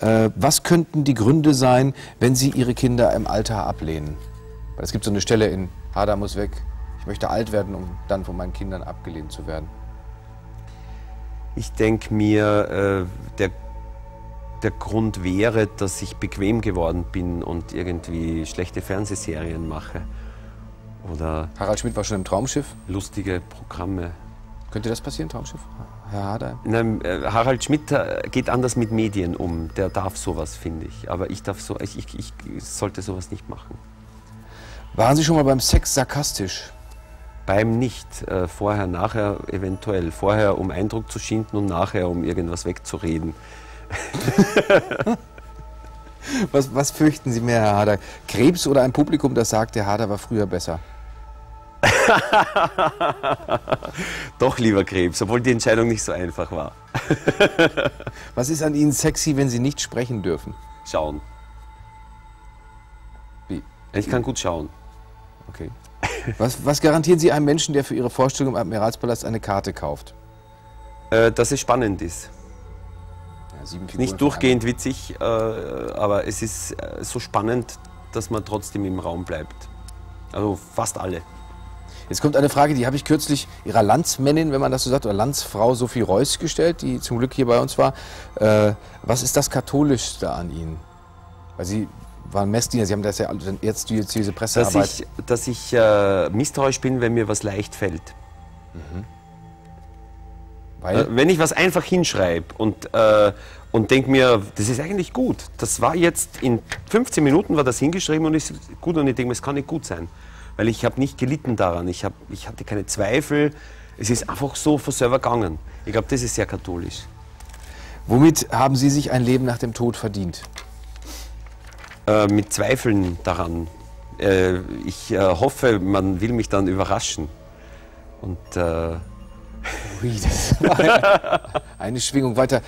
Äh, was könnten die Gründe sein, wenn Sie Ihre Kinder im Alter ablehnen? Weil es gibt so eine Stelle in Hader muss weg. Ich möchte alt werden, um dann von meinen Kindern abgelehnt zu werden. Ich denke mir, äh, der, der Grund wäre, dass ich bequem geworden bin und irgendwie schlechte Fernsehserien mache. Oder Harald Schmidt war schon im Traumschiff. lustige Programme. Könnte das passieren, Traumschiff? Herr Hader? Nein, äh, Harald Schmidt äh, geht anders mit Medien um. Der darf sowas, finde ich. Aber ich darf so, ich, ich, ich sollte sowas nicht machen. Waren Sie schon mal beim Sex sarkastisch? Beim nicht. Äh, vorher, nachher eventuell. Vorher, um Eindruck zu schinden und nachher, um irgendwas wegzureden. Was, was fürchten Sie mehr, Herr Hader? Krebs oder ein Publikum, das sagt, der Hader war früher besser? Doch lieber Krebs, obwohl die Entscheidung nicht so einfach war. Was ist an Ihnen sexy, wenn Sie nicht sprechen dürfen? Schauen. Wie? Ich kann gut schauen. Okay. Was, was garantieren Sie einem Menschen, der für Ihre Vorstellung im Admiralspalast eine Karte kauft? Äh, dass es spannend ist. Ja, Nicht durchgehend witzig, äh, aber es ist äh, so spannend, dass man trotzdem im Raum bleibt. Also fast alle. Jetzt kommt eine Frage, die habe ich kürzlich Ihrer Landsmännin, wenn man das so sagt, oder Landsfrau Sophie Reuss gestellt, die zum Glück hier bei uns war. Äh, was ist das Katholischste an Ihnen? Weil Sie waren Messdiener, Sie haben das ja jetzt die, diese Dass Pressearbeit. ich, dass ich äh, misstrauisch bin, wenn mir was leicht fällt. weil, Äh, wenn ich was einfach hinschreibe und, äh, und denke mir, das ist eigentlich gut. Das war jetzt in 15 Minuten war das hingeschrieben und ist gut und ich denke mir, es kann nicht gut sein. Weil ich habe nicht gelitten daran. Ich, hab, ich hatte keine Zweifel. Es ist einfach so von selber gegangen. Ich glaube, das ist sehr katholisch. womit haben Sie sich ein Leben nach dem Tod verdient? Äh, mit Zweifeln daran. Äh, ich äh, hoffe, man will mich dann überraschen. Und äh, Ui, das war eine Schwingung weiter.